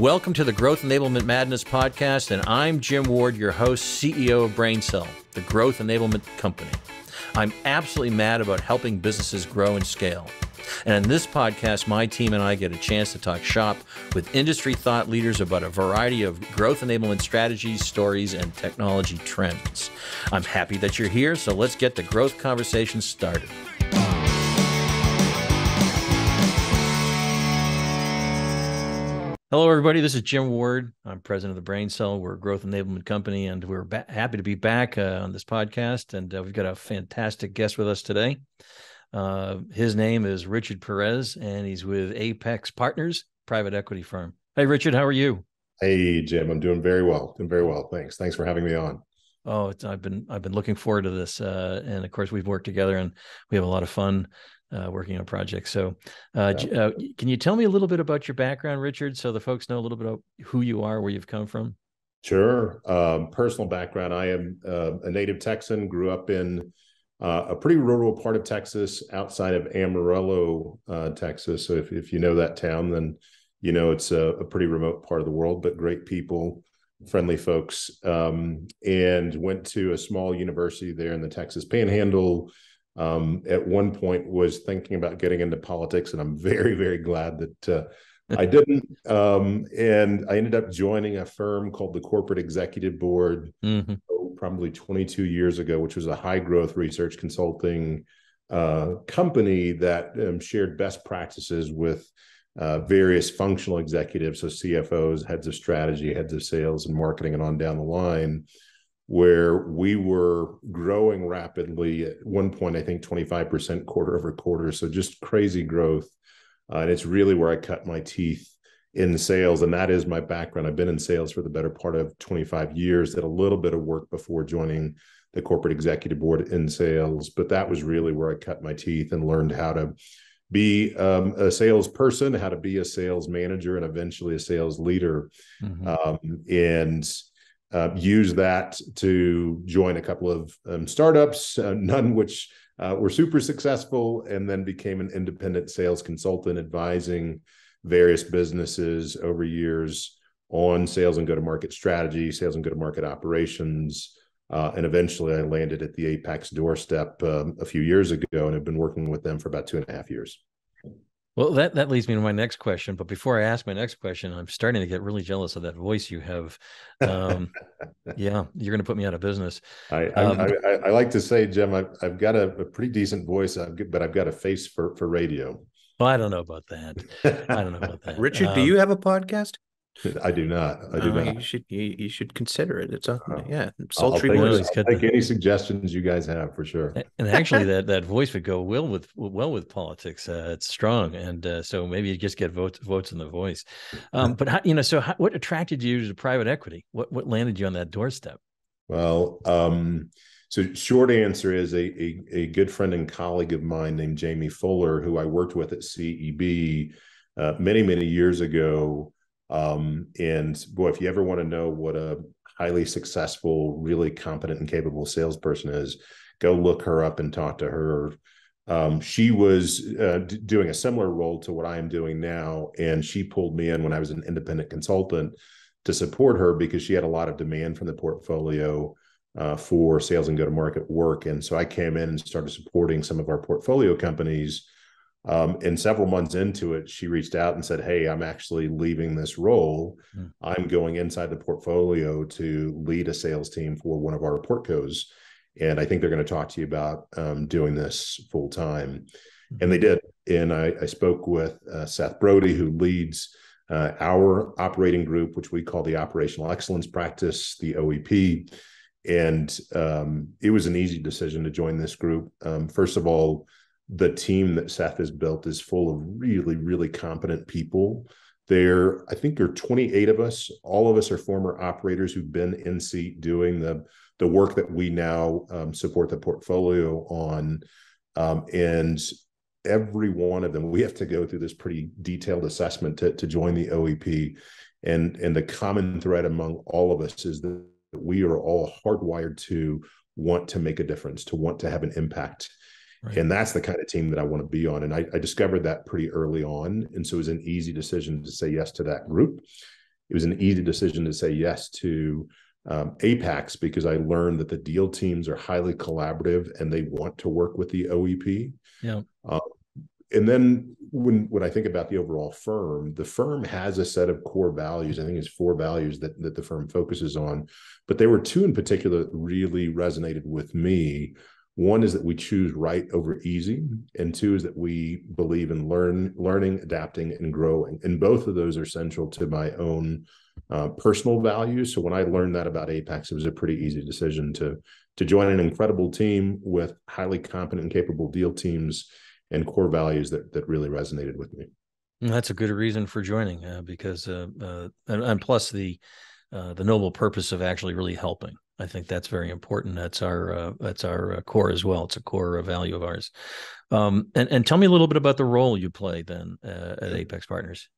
Welcome to the Growth Enablement Madness podcast, and I'm Jim Ward, your host, CEO of BrainSell, the growth enablement company. I'm absolutely mad about helping businesses grow and scale. And in this podcast, my team and I get a chance to talk shop with industry thought leaders about a variety of growth enablement strategies, stories, and technology trends. I'm happy that you're here, so let's get the growth conversation started. Hello, everybody. This is Jim Ward. I'm president of the BrainSell. We're a growth enablement company, and we're ba- happy to be back uh, on this podcast. And uh, we've got a fantastic guest with us today. Uh, his name is Richard Perez, and he's with Apax Partners, private equity firm. Hey, Richard, how are you? Hey, Jim. I'm doing very well. Doing very well. Thanks. Thanks for having me on. Oh, I've been I've been looking forward to this, uh, and of course we've worked together, and we have a lot of fun uh, working on projects. So, uh, yeah. uh, can you tell me a little bit about your background, Richard, so the folks know a little bit about who you are, where you've come from? Sure. Um, personal background: I am uh, a native Texan. Grew up in uh, a pretty rural part of Texas, outside of Amarillo, uh, Texas. So, if if you know that town, then you know it's a, a pretty remote part of the world, but great people. Friendly folks, um, and went to a small university there in the Texas Panhandle um, at one point was thinking about getting into politics, and I'm very, very glad that uh, I didn't. Um, and I ended up joining a firm called the Corporate Executive Board, mm-hmm. oh, probably 22 years ago, which was a high growth research consulting uh, company that um, shared best practices with uh, various functional executives, so CFOs, heads of strategy, heads of sales, and marketing, and on down the line where we were growing rapidly at one point, I think 25% quarter over quarter. So just crazy growth. Uh, and it's really where I cut my teeth in sales. And that is my background. I've been in sales for the better part of 25 years, did a little bit of work before joining the corporate executive board in sales. But that was really where I cut my teeth and learned how to be um, a salesperson, how to be a sales manager, and eventually a sales leader. Mm-hmm. Um, and uh, use that to join a couple of um, startups, uh, none which uh, were super successful, and then became an independent sales consultant advising various businesses over years on sales and go to market strategy, sales and go to market operations. Uh, and eventually I landed at the Apax doorstep um, a few years ago and have been working with them for about two and a half years. Well, that that leads me to my next question. But before I ask my next question, I'm starting to get really jealous of that voice you have. Um, yeah, you're going to put me out of business. I um, I, I, I, like to say, Jim, I've, I've got a, a pretty decent voice, but I've got a face for for radio. Well, I don't know about that. I don't know about that. Richard, um, do you have a podcast? I do not. I do uh, not. You should you, you, should consider it. It's a uh, yeah. Sultry I'll voice. Take, I'll take any suggestions you guys have for sure. And actually, that that voice would go well with well with politics. Uh, it's strong, and uh, so maybe you just get votes votes in the voice. Um, but how, you know, so how, what attracted you to private equity? What what landed you on that doorstep? Well, um, so short answer is a, a a good friend and colleague of mine named Jamie Fuller, who I worked with at CEB uh, many many years ago um, and boy, if you ever want to know what a highly successful, really competent and capable salesperson is, go look her up and talk to her. Um, she was uh, d- doing a similar role to what I am doing now, and she pulled me in when I was an independent consultant to support her because she had a lot of demand from the portfolio uh, for sales and go to market work. And so I came in and started supporting some of our portfolio companies um, and several months into it, she reached out and said, Hey, I'm actually leaving this role. Mm. I'm going inside the portfolio to lead a sales team for one of our portcos. And I think they're going to talk to you about um, doing this full time. Mm-hmm. And they did. And I, I spoke with uh, Seth Brody, who leads uh, our operating group, which we call the Operational Excellence Practice, the OEP. And um, it was an easy decision to join this group. Um, first of all, the team that Seth has built is full of really, really competent people. There, I think there are 28 of us. All of us are former operators who've been in seat doing the the work that we now um, support the portfolio on. Um, and every one of them, we have to go through this pretty detailed assessment to, to join the OEP. And, and the common thread among all of us is that we are all hardwired to want to make a difference, to want to have an impact. Right. And that's the kind of team that I want to be on. And I, I, discovered that pretty early on. And so it was an easy decision to say yes to that group. it was an easy decision to say yes to um, Apax because I learned that the deal teams are highly collaborative and they want to work with the OEP. Yeah. Uh, and then when when I think about the overall firm, the firm has a set of core values. I think it's four values that that the firm focuses on, but there were two in particular that really resonated with me. One is that we choose right over easy, and two is that we believe in learn learning, adapting, and growing. And both of those are central to my own uh, personal values. So when I learned that about apax it was a pretty easy decision to to join an incredible team with highly competent and capable deal teams and core values that that really resonated with me. That's a good reason for joining uh, because uh, uh, and, and, plus the uh, the noble purpose of actually really helping. I think that's very important. That's our uh, that's our uh, core as well. It's a core value of ours. Um, and and tell me a little bit about the role you play then at Apax Partners.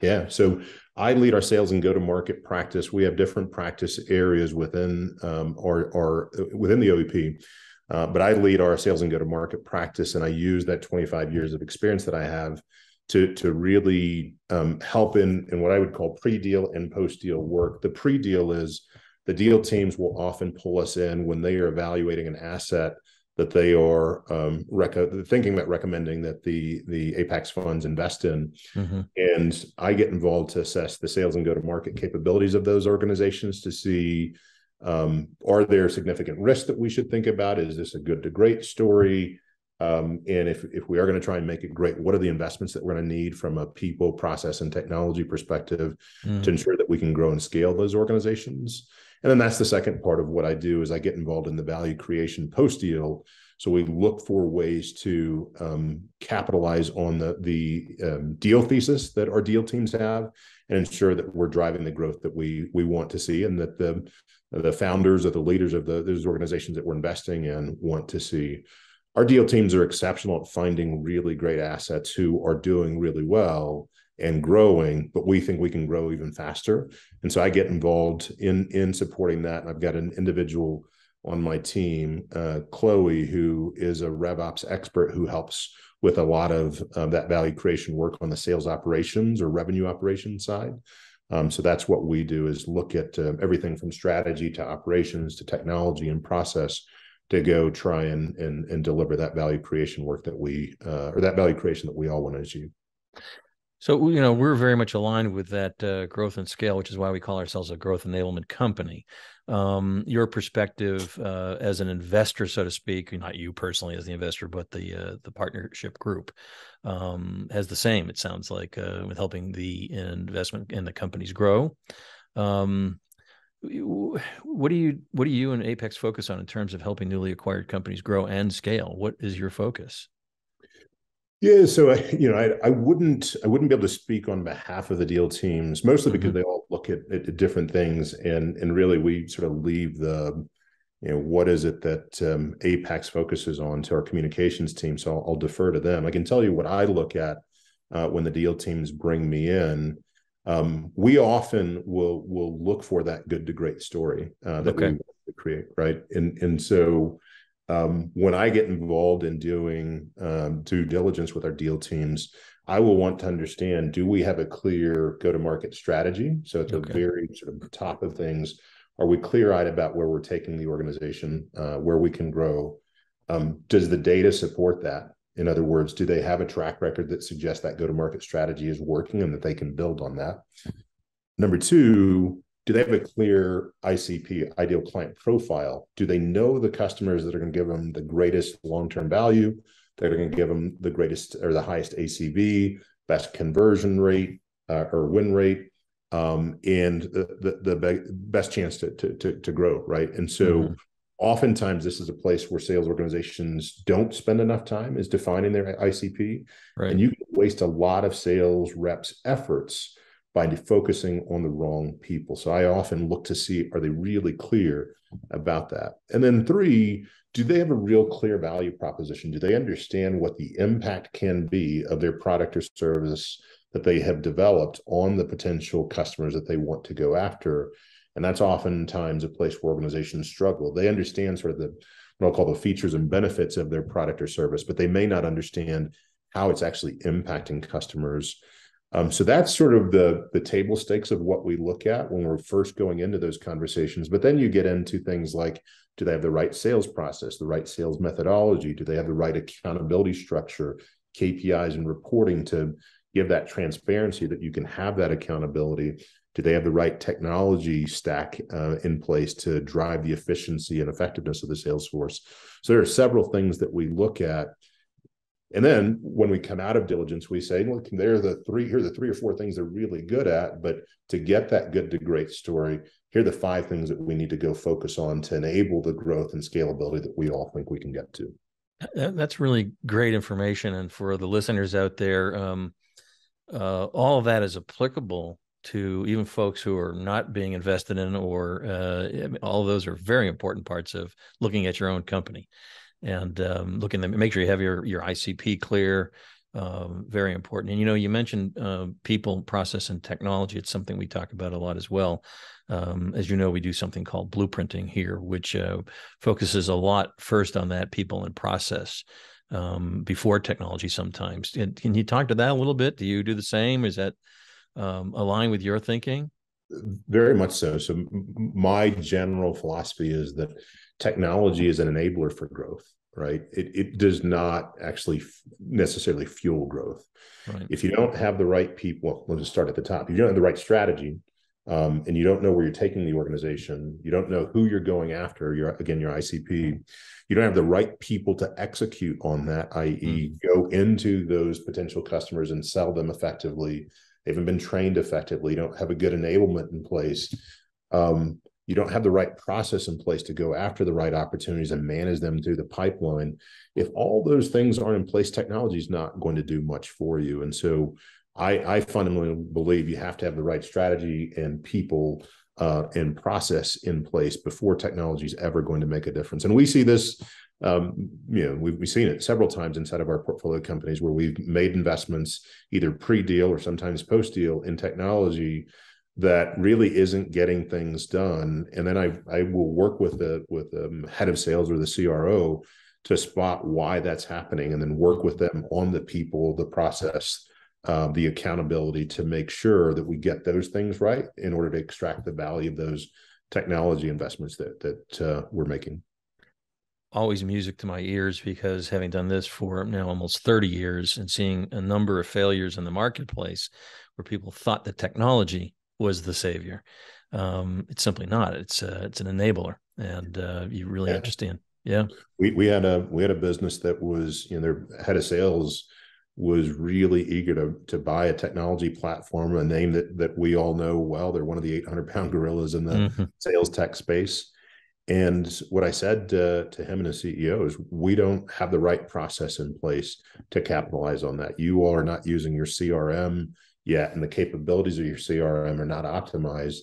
Yeah. So I lead our sales and go to market practice. We have different practice areas within um, our, our within the OEP. Uh, but I lead our sales and go to market practice, and I use that 25 years of experience that I have to to really um, help in in what I would call pre-deal and post-deal work. The pre-deal is the deal teams will often pull us in when they are evaluating an asset that they are um, rec- thinking about recommending that the the Apax funds invest in, mm-hmm. and I get involved to assess the sales and go to market capabilities of those organizations to see um, are there significant risks that we should think about? Is this a good to great story? Um, and if if we are going to try and make it great, what are the investments that we're going to need from a people, process, and technology perspective mm. to ensure that we can grow and scale those organizations? And then that's the second part of what I do is I get involved in the value creation post deal. So we look for ways to um, capitalize on the the um, deal thesis that our deal teams have, and ensure that we're driving the growth that we we want to see, and that the the founders or the leaders of the, those organizations that we're investing in want to see. Our deal teams are exceptional at finding really great assets who are doing really well and growing, but we think we can grow even faster. And so I get involved in in supporting that. And I've got an individual on my team, uh, Chloe, who is a RevOps expert who helps with a lot of um, that value creation work on the sales operations or revenue operations side. Um, so that's what we do is look at uh, everything from strategy to operations to technology and process to go try and and, and deliver that value creation work that we uh, or that value creation that we all want to achieve. So you know we're very much aligned with that uh, growth and scale, which is why we call ourselves a growth enablement company um, your perspective uh, as an investor, so to speak, not you personally as the investor, but the uh, the partnership group um, has the same. It sounds like uh, with helping the investment and the companies grow. Um, what do you what do you and Apax focus on in terms of helping newly acquired companies grow and scale? What is your focus? Yeah, so I, you know, I, I wouldn't, I wouldn't be able to speak on behalf of the deal teams, mostly because mm-hmm. they all look at, at, different things, and and really we sort of leave the, you know, what is it that um, Apax focuses on to our communications team. So I'll, I'll, defer to them. I can tell you what I look at uh, when the deal teams bring me in. Um, we often will will look for that good to great story uh, that okay. we want to create, right? And and so um, when I get involved in doing um, due diligence with our deal teams, I will want to understand do we have a clear go to market strategy? So, at the okay. very sort of top of things, are we clear eyed about where we're taking the organization, uh, where we can grow? Um, does the data support that? In other words, do they have a track record that suggests that go to market strategy is working and that they can build on that? Number two, do they have a clear ICP, ideal client profile? Do they know the customers that are going to give them the greatest long-term value? That are going to give them the greatest or the highest ACV, best conversion rate uh, or win rate, um, and the, the, the best chance to, to, to, to grow, right? And so mm-hmm. oftentimes this is a place where sales organizations don't spend enough time is defining their ICP. Right. And you waste a lot of sales reps efforts by focusing on the wrong people. So I often look to see are they really clear about that? And then three, do they have a real clear value proposition? Do they understand what the impact can be of their product or service that they have developed on the potential customers that they want to go after? And that's oftentimes a place where organizations struggle. They understand sort of the what I'll call the features and benefits of their product or service, but they may not understand how it's actually impacting customers Um, so that's sort of the the table stakes of what we look at when we're first going into those conversations. But then you get into things like, do they have the right sales process, the right sales methodology? Do they have the right accountability structure, KPIs and reporting to give that transparency that you can have that accountability? Do they have the right technology stack uh, in place to drive the efficiency and effectiveness of the sales force? So there are several things that we look at and then when we come out of diligence, we say, look, they're the three, here are the three or four things they're really good at. But to get that good to great story, here are the five things that we need to go focus on to enable the growth and scalability that we all think we can get to. That's really great information. And for the listeners out there, um, uh, all of that is applicable to even folks who are not being invested in, or uh, all those are very important parts of looking at your own company and um, looking at make sure you have your your ICP clear. Um, very important. And you know, you mentioned uh, people, process, and technology. It's something we talk about a lot as well. Um, as you know, we do something called blueprinting here, which uh, focuses a lot first on that people and process um, before technology. Sometimes, can, can you talk to that a little bit? Do you do the same? Is that um, align with your thinking? Very much so. So, my general philosophy is that technology is an enabler for growth right? It, it does not actually necessarily fuel growth. Right. if you don't have the right people well, let's just start at the top. If you don't have the right strategy um, and you don't know where you're taking the organization you don't know who you're going after your again your icp you don't have the right people to execute on that i.e mm. go into those potential customers and sell them effectively. They haven't been trained effectively you don't have a good enablement in place. Um, you don't have the right process in place to go after the right opportunities and manage them through the pipeline if all those things aren't in place technology is not going to do much for you. And so i i fundamentally believe you have to have the right strategy and people uh, and process in place before technology is ever going to make a difference. And we see this um, you know, we've, we've seen it several times inside of our portfolio companies where we've made investments either pre-deal or sometimes post-deal in technology that really isn't getting things done. And then i i will work with the with the head of sales or the cro to spot why that's happening and then work with them on the people the process uh, the accountability to make sure that we get those things right in order to extract the value of those technology investments that that uh, we're making. Always music to my ears because having done this for now almost 30 years and seeing a number of failures in the marketplace where people thought the technology was the savior. Um, it's simply not. It's uh, it's an enabler, and uh, you really yeah. understand. Yeah, we we had a we had a business that was you know their head of sales was really eager to to buy a technology platform, a name that that we all know well. They're one of the 800 pound gorillas in the mm-hmm. sales tech space. And what I said to, to him and his CEO is, we don't have the right process in place to capitalize on that. You are not using your CRM yet, and the capabilities of your CRM are not optimized.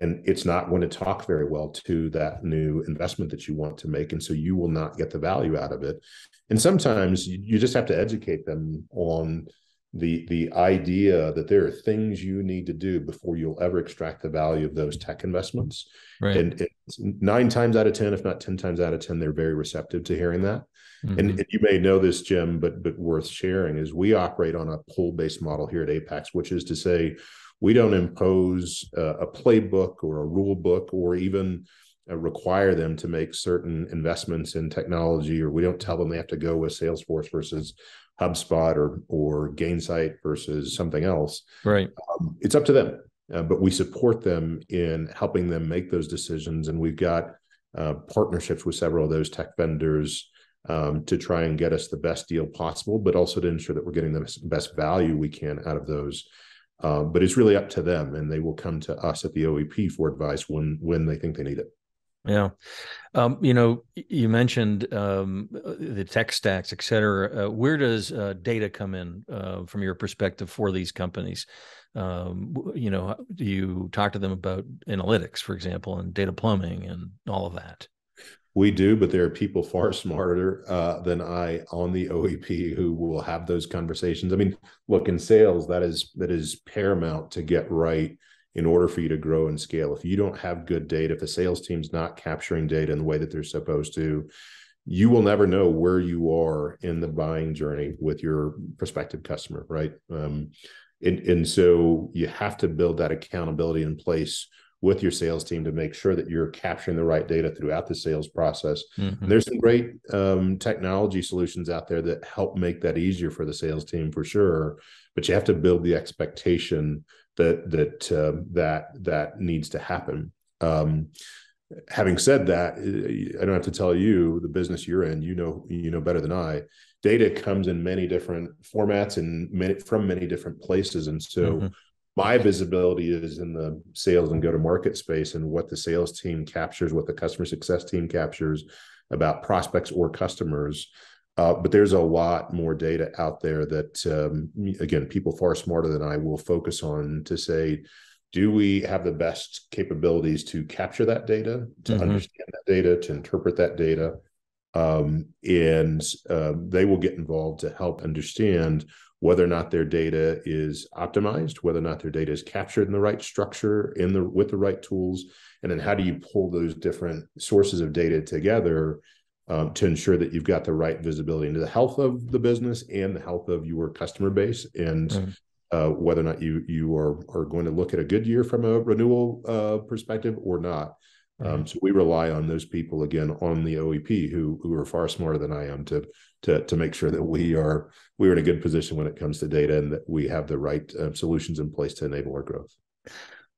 And it's not going to talk very well to that new investment that you want to make. And so you will not get the value out of it. And sometimes you just have to educate them on the the idea that there are things you need to do before you'll ever extract the value of those tech investments right. and nine times out of ten if not 10 times out of 10 they're very receptive to hearing that Mm-hmm. And, and, you may know this, Jim, but but worth sharing is we operate on a pull based model here at Apax, which is to say we don't impose uh, a playbook or a rule book or even uh, require them to make certain investments in technology, or we don't tell them they have to go with Salesforce versus HubSpot or or Gainsight versus something else. Right. Um, it's up to them, uh, but we support them in helping them make those decisions, and we've got uh, partnerships with several of those tech vendors um, to try and get us the best deal possible, but also to ensure that we're getting the best value we can out of those. Um, but it's really up to them, and they will come to us at the OEP for advice when when they think they need it. Yeah, um, you know, you mentioned um, the tech stacks, et cetera. Uh, where does uh, data come in uh, from your perspective for these companies? Um, you know, do you talk to them about analytics, for example, and data plumbing and all of that? We do, but there are people far smarter uh, than I on the OEP who will have those conversations. I mean, look in sales, that is that is paramount to get right in order for you to grow and scale. If you don't have good data, if the sales team's not capturing data in the way that they're supposed to, you will never know where you are in the buying journey with your prospective customer, right? Um, and, and so you have to build that accountability in place with your sales team to make sure that you're capturing the right data throughout the sales process. Mm-hmm. There's some great um, technology solutions out there that help make that easier for the sales team for sure. But you have to build the expectation that that uh, that that needs to happen. Um, having said that, I don't have to tell you the business you're in. You know you know better than I. Data comes in many different formats and many, from many different places, and so. Mm-hmm my visibility is in the sales and go to market space and what the sales team captures, what the customer success team captures about prospects or customers. Uh, but there's a lot more data out there that, um, again, people far smarter than I will focus on to say, do we have the best capabilities to capture that data, to mm-hmm. understand that data, to interpret that data? Um, and uh, they will get involved to help understand whether or not their data is optimized, whether or not their data is captured in the right structure, in the with the right tools, and then how do you pull those different sources of data together um, to ensure that you've got the right visibility into the health of the business and the health of your customer base, and mm-hmm. uh, whether or not you you are are going to look at a good year from a renewal uh, perspective or not. Um, so we rely on those people again on the OEP who who are far smarter than I am to to to make sure that we are we are in a good position when it comes to data and that we have the right uh, solutions in place to enable our growth.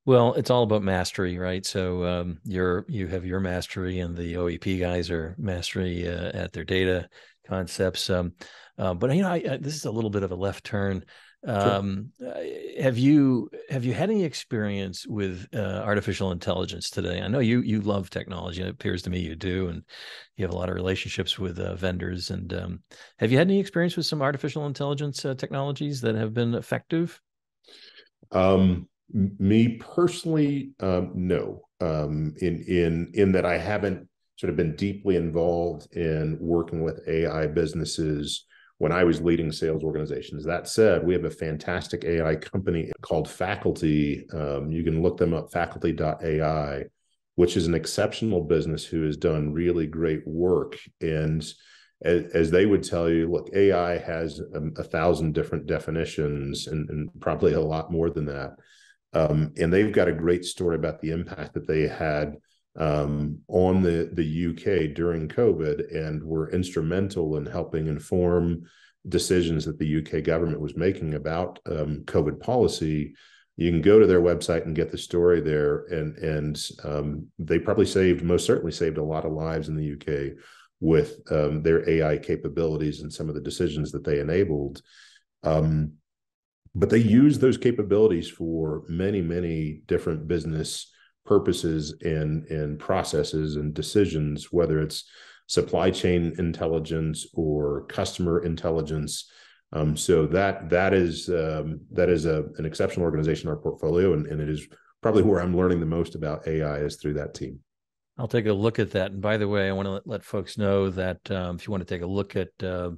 Well, it's all about mastery, right? So um, you're you have your mastery, and the OEP guys are mastery uh, at their data concepts. Um, uh, but you know, I, I, this is a little bit of a left turn. Um, sure. Uh, have you have you had any experience with uh, artificial intelligence today? I know you you love technology. It appears to me you do, and you have a lot of relationships with uh, vendors. And um, have you had any experience with some artificial intelligence uh, technologies that have been effective? Um, me personally, um, no. Um, in in in that I haven't sort of been deeply involved in working with AI businesses when I was leading sales organizations. That said, we have a fantastic AI company called Faculty. Um, you can look them up, faculty.ai, which is an exceptional business who has done really great work. And as, as they would tell you, look, AI has a, a thousand different definitions and, and, probably a lot more than that. Um, and they've got a great story about the impact that they had um, on the the UK during COVID and were instrumental in helping inform decisions that the UK government was making about um, COVID policy. You can go to their website and get the story there, and and um, they probably saved, most certainly saved a lot of lives in the UK with um, their AI capabilities and some of the decisions that they enabled. Um, but they use those capabilities for many, many different business purposes and and processes and decisions whether it's supply chain intelligence or customer intelligence um, so that that is um, that is a, an exceptional organization in our portfolio and, and it is probably where i'm learning the most about ai is through that team I'll take a look at that. And by the way, I want to let, let folks know that um, if you want to take a look at uh,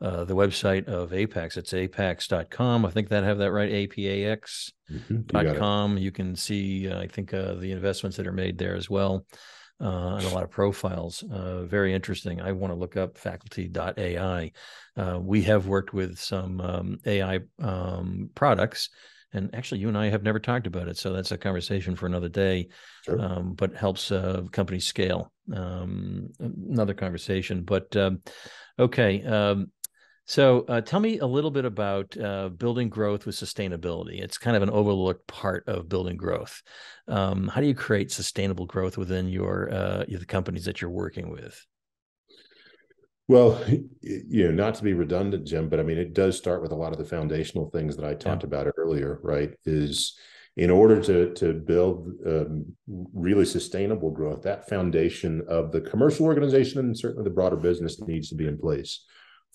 uh, the website of Apax. It's apax.com. I think that have that right, apax.com. Mm-hmm. You, you can see, uh, I think, uh, the investments that are made there as well. Uh, and a lot of profiles. Uh, very interesting. I want to look up faculty.ai. Uh, we have worked with some um, AI um, products, and actually, you and I have never talked about it. So that's a conversation for another day, sure. um, but helps uh, companies scale. Um, another conversation. But um, okay. So, uh, tell me a little bit about uh, building growth with sustainability. It's kind of an overlooked part of building growth. Um, how do you create sustainable growth within your uh, the companies that you're working with? Well, you know, not to be redundant, Jim, but I mean, it does start with a lot of the foundational things that I talked yeah. about earlier. Right? Is in order to to build um, really sustainable growth, that foundation of the commercial organization and certainly the broader business needs to be in place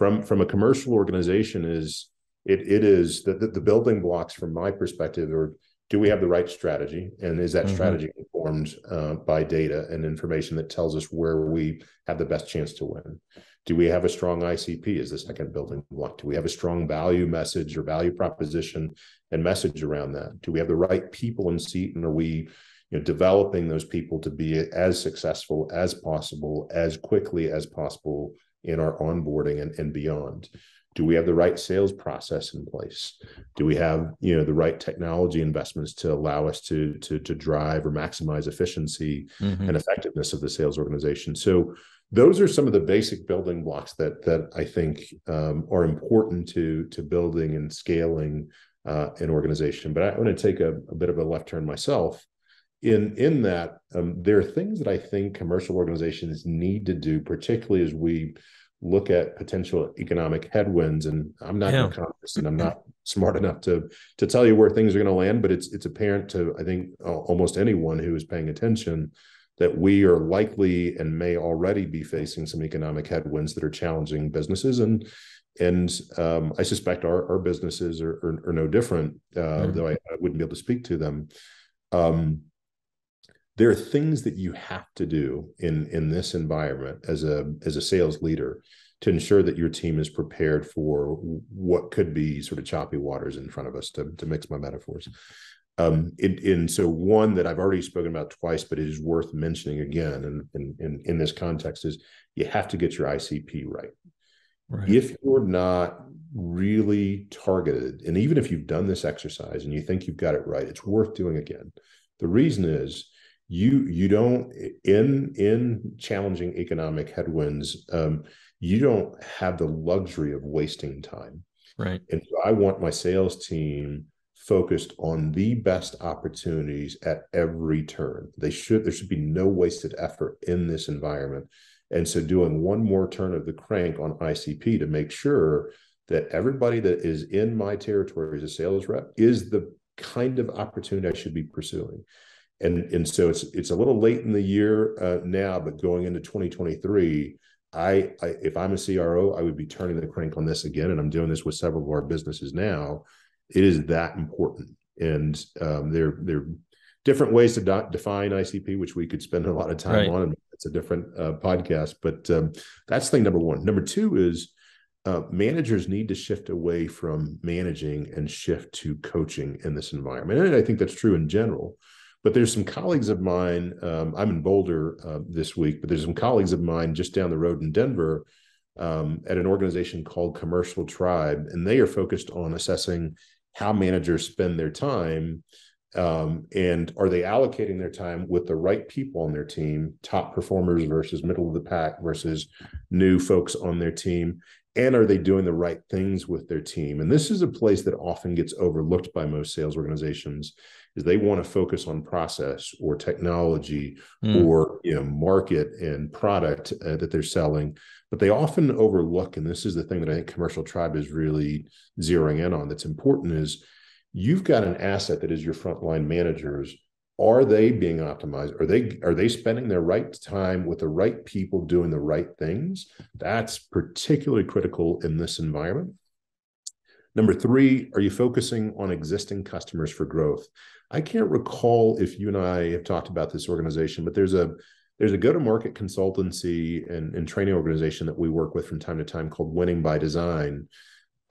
from from a commercial organization is it it is the, the, the building blocks from my perspective or do we have the right strategy? And is that mm-hmm. strategy informed uh, by data and information that tells us where we have the best chance to win? Do we have a strong icp is the second building block? Do we have a strong value message or value proposition and message around that? Do we have the right people in seat? And are we you know, developing those people to be as successful as possible as quickly as possible in our onboarding and, and beyond. do we have the right sales process in place do we have you know the right technology investments to allow us to to to drive or maximize efficiency mm-hmm. and effectiveness of the sales organization so those are some of the basic building blocks that that i think um, are important to to building and scaling uh, an organization but i want to take a, a bit of a left turn myself in in that um, there are things that i think commercial organizations need to do particularly as we look at potential economic headwinds. And I'm not yeah. an economist, and I'm not smart enough to to tell you where things are going to land. But it's it's apparent to I think almost anyone who is paying attention that we are likely and may already be facing some economic headwinds that are challenging businesses and and um, I suspect our, our businesses are, are, are no different, uh, mm-hmm. though I, I, wouldn't be able to speak to them. Um, there are things that you have to do in in this environment as a as a sales leader to ensure that your team is prepared for what could be sort of choppy waters in front of us to, to mix my metaphors um and so one that i've already spoken about twice but it is worth mentioning again and in, in, in this context is you have to get your icp right Right. If you're not really targeted, and even if you've done this exercise and you think you've got it right, it's worth doing again. The reason is you you don't in in challenging economic headwinds um, you don't have the luxury of wasting time. Right. And so i want my sales team focused on the best opportunities at every turn. They should there should be no wasted effort in this environment. And so doing one more turn of the crank on icp to make sure that everybody that is in my territory as a sales rep is the kind of opportunity i should be pursuing and and so it's it's a little late in the year uh, now, but going into 2023, I, I, if I'm a CRO, I would be turning the crank on this again, and I'm doing this with several of our businesses now. It is that important, and um, there there are different ways to do- define ICP, which we could spend a lot of time right. on, and it's a different uh, podcast. But um, that's thing number one. Number two is. Uh, managers need to shift away from managing and shift to coaching in this environment. And I think that's true in general. But there's some colleagues of mine. Um, I'm in Boulder uh, this week, but there's some colleagues of mine just down the road in Denver um, at an organization called Commercial Tribe, and they are focused on assessing how managers spend their time um, and are they allocating their time with the right people on their team, top performers versus middle of the pack versus new folks on their team, and are they doing the right things with their team? And this is a place that often gets overlooked by most sales organizations is they want to focus on process or technology mm. or you know market and product uh, that they're selling. But they often overlook and this is the thing that i think commercial tribe is really zeroing in on that's important is you've got an asset that is your frontline managers. Are they being optimized? Are they are they spending their right time with the right people doing the right things? That's particularly critical in this environment. Number three are you focusing on existing customers for growth I can't recall if you and I have talked about this organization, but there's a there's a go-to-market consultancy and, and training organization that we work with from time to time called Winning by Design.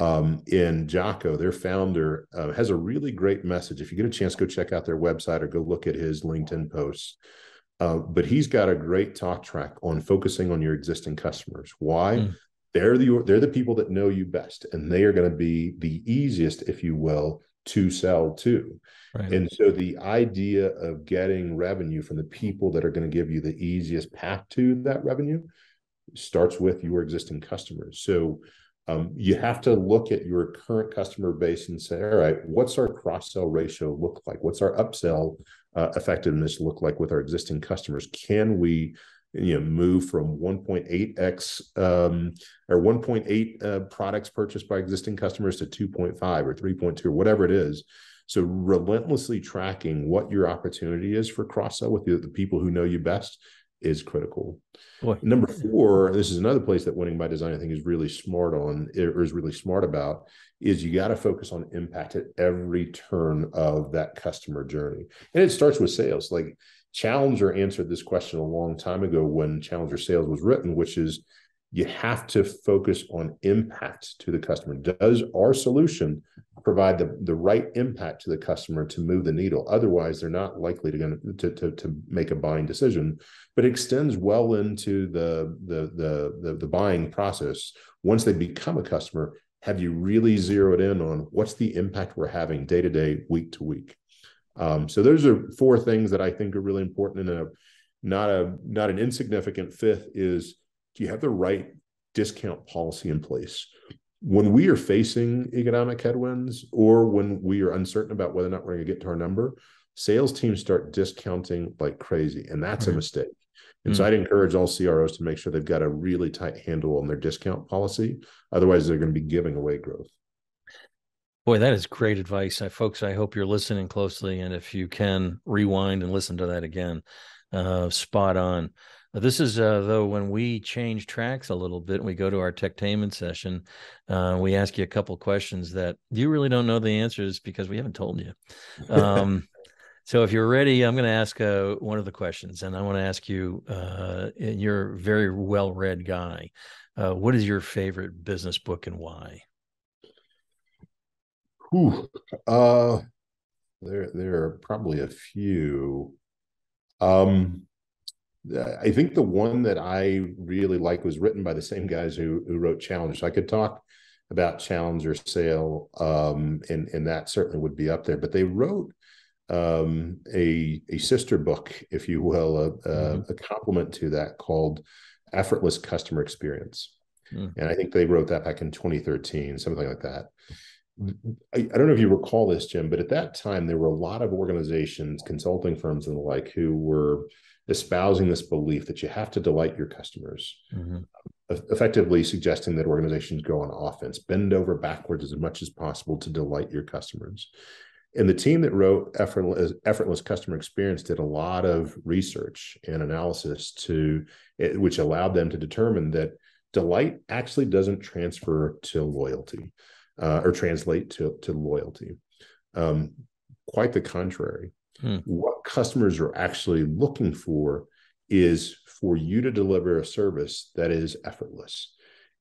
Um, in Jacco, their founder, uh, has a really great message. If you get a chance, go check out their website or go look at his LinkedIn posts. Uh, but he's got a great talk track on focusing on your existing customers. Why? Mm. They're the they're the people that know you best, and they are going to be the easiest, if you will, to sell to. Right. And so the idea of getting revenue from the people that are going to give you the easiest path to that revenue starts with your existing customers. So um, you have to look at your current customer base and say, all right, what's our cross sell ratio look like? What's our upsell uh, effectiveness look like with our existing customers? Can we you know move from 1.8x um, or 1.8 uh, products purchased by existing customers to 2.5 or 3.2 or whatever it is. So relentlessly tracking what your opportunity is for cross sell with the, the, people who know you best is critical. Boy. number four this is another place that winning by design i think is really smart on or is really smart about is you got to focus on impact at every turn of that customer journey. And it starts with sales. Like Challenger answered this question a long time ago when Challenger Sales was written, which is you have to focus on impact to the customer. Does our solution provide the, the right impact to the customer to move the needle? Otherwise, they're not likely to, to, to, to make a buying decision, but extends well into the, the, the, the, the buying process. Once they become a customer, have you really zeroed in on what's the impact we're having day to day, week to week? Um, so those are four things that I think are really important. And a not a not an insignificant fifth is do you have the right discount policy in place? When we are facing economic headwinds or when we are uncertain about whether or not we're going to get to our number, sales teams start discounting like crazy, and that's a mistake. And mm-hmm. so I'd encourage all CROs to make sure they've got a really tight handle on their discount policy. Otherwise, they're going to be giving away growth. Boy, that is great advice. I, folks, I hope you're listening closely. And if you can rewind and listen to that again, uh, spot on. This is uh, though when we change tracks a little bit and we go to our techtainment session, uh, we ask you a couple questions that you really don't know the answers because we haven't told you. Um, so if you're ready, I'm going to ask uh, one of the questions, and I want to ask you. Uh, you're a very well-read guy. Uh, what is your favorite business book and why? Whew. Uh, there, there are probably a few. Um, I think the one that I really like was written by the same guys who who wrote Challenger. So I could talk about Challenger Sale, um, and and that certainly would be up there. But they wrote um, a a sister book, if you will, a, mm-hmm. a complement to that called Effortless Customer Experience. Mm. And I think they wrote that back in 2013, something like that. I, I, don't know if you recall this, Jim, but at that time there were a lot of organizations, consulting firms, and the like, who were espousing this belief that you have to delight your customers, mm-hmm. effectively suggesting that organizations go on offense, bend over backwards as much as possible to delight your customers. And the team that wrote effortless, effortless customer experience did a lot of research and analysis to which allowed them to determine that delight actually doesn't transfer to loyalty uh, or translate to, to loyalty. Um, quite the contrary. Hmm. What customers are actually looking for is for you to deliver a service that is effortless.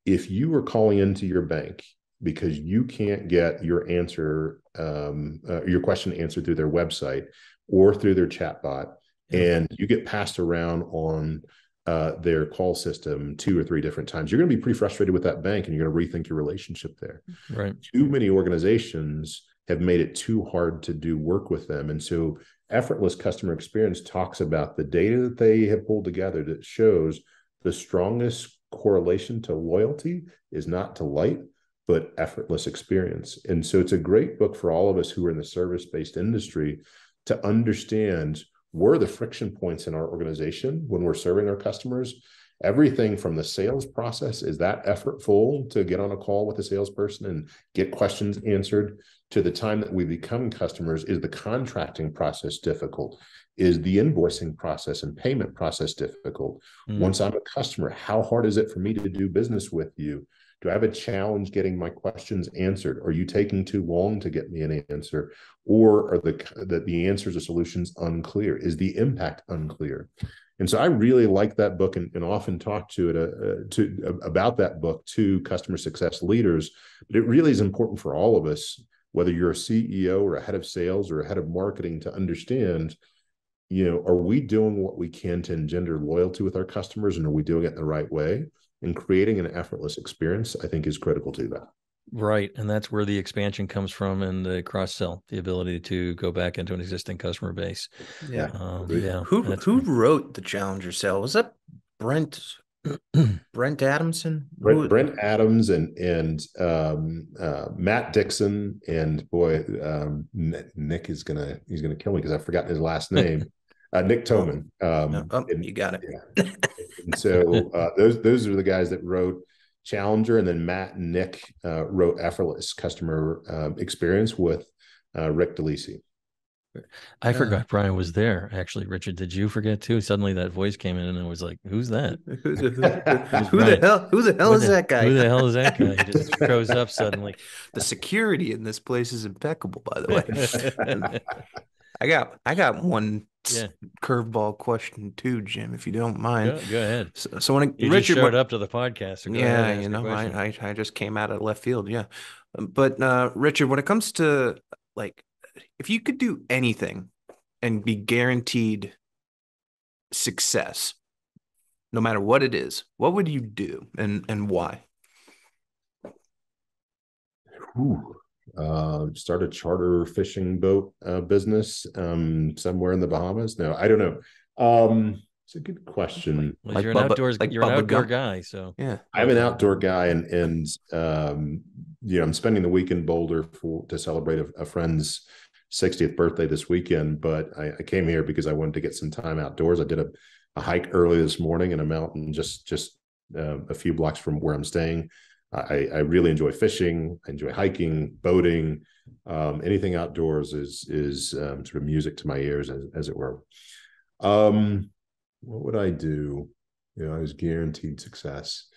If you are calling into your bank because you can't get your answer, um, uh, your question answered through their website or through their chatbot, and you get passed around on uh, their call system two or three different times, you're going to be pretty frustrated with that bank, and you're going to rethink your relationship there. Right. Too many organizations have made it too hard to do work with them. And so effortless customer experience talks about the data that they have pulled together that shows the strongest correlation to loyalty is not to light, but effortless experience. And so it's a great book for all of us who are in the service based industry to understand where the friction points in our organization when we're serving our customers everything from the sales process is that effortful to get on a call with a salesperson and get questions answered to the time that we become customers is the contracting process difficult? Is the invoicing process and payment process difficult? Mm. once i'm a customer how hard is it for me to do business with you do i have a challenge getting my questions answered are you taking too long to get me an answer or are the the, the answers or solutions unclear is the impact unclear and so I really like that book and, and often talk to it uh, uh to uh, about that book to customer success leaders. But it really is important for all of us whether you're a CEO or a head of sales or a head of marketing to understand, you know, are we doing what we can to engender loyalty with our customers and are we doing it in the right way? And creating an effortless experience, I think, is critical to that. Right. And that's where the expansion comes from and the cross sell, the ability to go back into an existing customer base. Yeah. Um, yeah. Who who wrote the Challenger Sale? Was that Brent Brent Adamson, Brent, Brent, Adams, and and um, uh, Matt Dixon, and boy, um, Nick is gonna he's gonna kill me because I've forgotten his last name. uh, Nick Toman. Um, no. oh, and, you got it. Yeah. and so uh, those those are the guys that wrote Challenger, and then Matt and Nick uh, wrote Effortless Customer uh, Experience with uh, Rick DeLisi. I forgot Brian was there. Actually, Richard, did you forget too? Suddenly, that voice came in, and I was like, "Who's that? who, the hell? Who the hell is the, that guy? Who the hell is that guy?" He just shows up suddenly. The security in this place is impeccable, by the way. I got, I got one yeah. curveball question too, Jim, if you don't mind. Go, go ahead. So, so when you Richard showed up to the podcast, so yeah, you know, I, I, I just came out of left field, yeah. But uh, Richard, when it comes to like if you could do anything and be guaranteed success, no matter what it is, what would you do and and why? Ooh, uh, start a charter fishing boat uh, business um, somewhere in the Bahamas? No, I don't know. Um, it's a good question. Well, Like you're an Bubba- outdoors, like you're an outdoor Gump. guy, so Yeah. I'm an outdoor guy, and and um, you know, I'm spending the week in Boulder for to celebrate a, a friend's 60th birthday this weekend. But I, I came here because I wanted to get some time outdoors. I did a, a hike early this morning in a mountain just just uh, a few blocks from where I'm staying. I, I really enjoy fishing. I enjoy hiking, boating. Um, anything outdoors is is um, sort of music to my ears, as, as it were. Um, what would I do? You know, I was guaranteed success.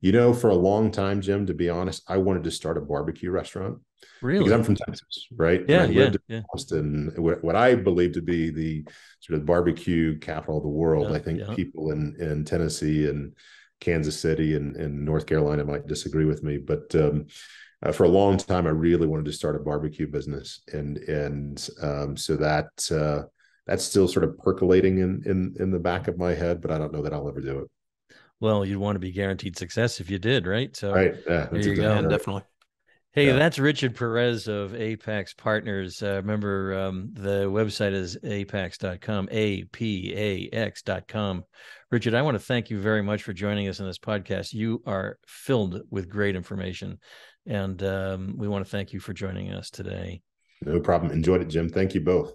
You know, for a long time, Jim, to be honest, I wanted to start a barbecue restaurant because I'm from Texas, right? And yeah, I yeah, lived in yeah. Austin, what, what I believe to be the sort of barbecue capital of the world. Yeah, I think yeah. people in in Tennessee and Kansas City and, and North Carolina might disagree with me, but um, uh, for a long time, I really wanted to start a barbecue business, and and um, so that uh, that's still sort of percolating in in in the back of my head, but I don't know that I'll ever do it. Well, you'd want to be guaranteed success if you did, right? So, Right? Yeah, that's you go. Right. definitely. Hey, Yeah. that's Richard Perez of Apax Partners. Uh, remember, um, the website is apax.com, A P A X.com. Richard, I want to thank you very much for joining us in this podcast. You are filled with great information, and um, we want to thank you for joining us today. No problem. Enjoyed it, Jim. Thank you both.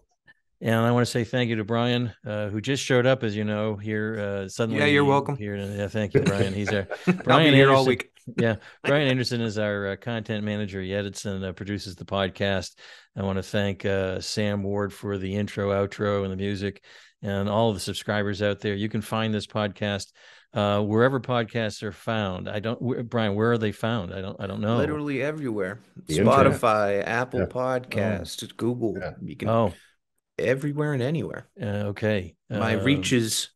And I want to say thank you to Brian, uh, who just showed up, as you know, here uh, suddenly. Yeah, you're welcome. Here, yeah, thank you, Brian. He's our I'll Brian be here all week. Yeah, Brian Anderson is our uh, content manager. He edits and uh, produces the podcast. I want to thank uh, Sam Ward for the intro, outro, and the music, and all of the subscribers out there. You can find this podcast uh, wherever podcasts are found. I don't, wh- Brian. Where are they found? I don't. I don't know. Literally everywhere. The internet. Spotify, Apple Yeah. Podcasts, Google. Yeah. You can Oh, everywhere and anywhere. uh, okay. My Um, reach is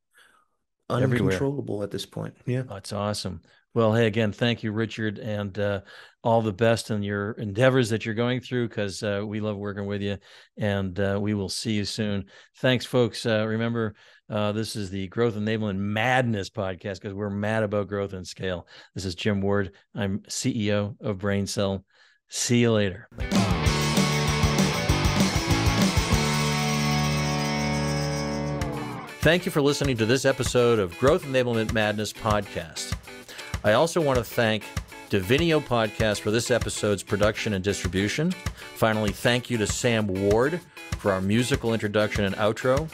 everywhere. uncontrollable at this point. Yeah. That's awesome. Well, hey, again, thank you, Richard, and uh, all the best in your endeavors that you're going through because uh, we love working with you, and uh, we will see you soon. Thanks, folks. Uh, remember, uh, this is the Growth Enablement Madness podcast because we're mad about growth and scale. This is Jim Ward. I'm CEO of BrainSell. See you later. Thank you for listening to this episode of Growth Enablement Madness podcast. I also want to thank Divinio Podcast for this episode's production and distribution. Finally, thank you to Sam Ward for our musical introduction and outro.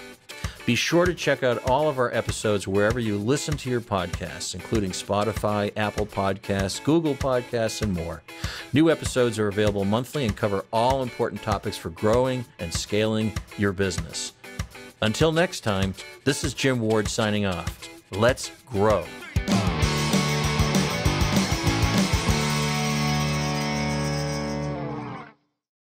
Be sure to check out all of our episodes wherever you listen to your podcasts, including Spotify, Apple Podcasts, Google Podcasts, and more. New episodes are available monthly and cover all important topics for growing and scaling your business. Until next time, this is Jim Ward signing off. Let's grow.